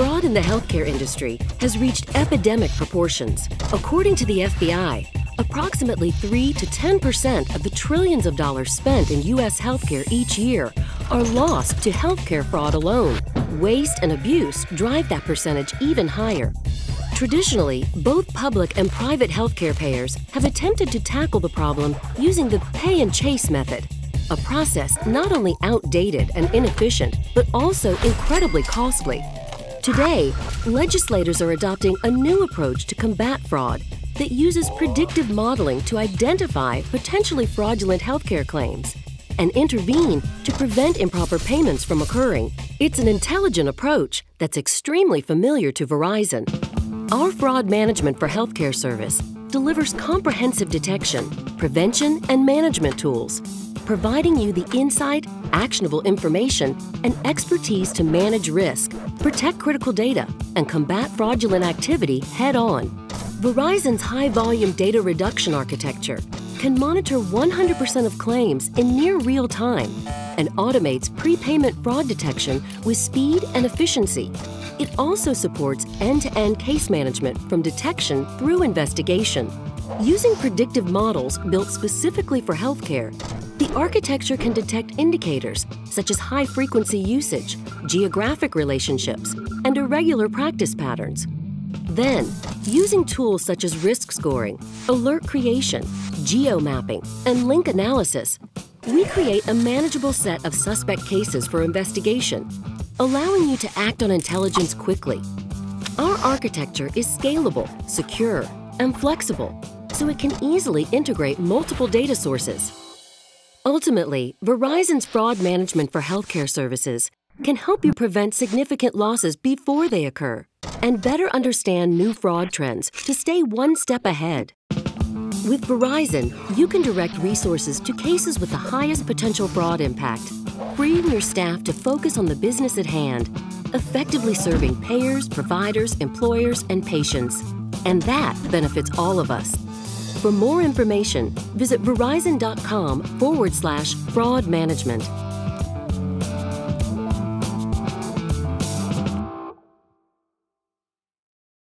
Fraud in the healthcare industry has reached epidemic proportions. According to the FBI, approximately 3 to 10% of the trillions of dollars spent in U.S. healthcare each year are lost to healthcare fraud alone. Waste and abuse drive that percentage even higher. Traditionally, both public and private healthcare payers have attempted to tackle the problem using the pay and chase method, a process not only outdated and inefficient, but also incredibly costly. Today, legislators are adopting a new approach to combat fraud that uses predictive modeling to identify potentially fraudulent healthcare claims and intervene to prevent improper payments from occurring. It's an intelligent approach that's extremely familiar to Verizon. Our fraud management for healthcare service delivers comprehensive detection, prevention, and management tools providing you the insight, actionable information, and expertise to manage risk, protect critical data, and combat fraudulent activity head on. Verizon's high volume data reduction architecture can monitor 100% of claims in near real time and automates prepayment fraud detection with speed and efficiency. It also supports end to end case management from detection through investigation. Using predictive models built specifically for healthcare, architecture can detect indicators such as high frequency usage, geographic relationships, and irregular practice patterns. Then, using tools such as risk scoring, alert creation, geomapping, and link analysis, we create a manageable set of suspect cases for investigation, allowing you to act on intelligence quickly. Our architecture is scalable, secure, and flexible, so it can easily integrate multiple data sources. Ultimately, Verizon's fraud management for healthcare services can help you prevent significant losses before they occur and better understand new fraud trends to stay one step ahead. With Verizon, you can direct resources to cases with the highest potential fraud impact, freeing your staff to focus on the business at hand, effectively serving payers, providers, employers, and patients. And that benefits all of us. For more information, visit verizon.com forward slash fraud management.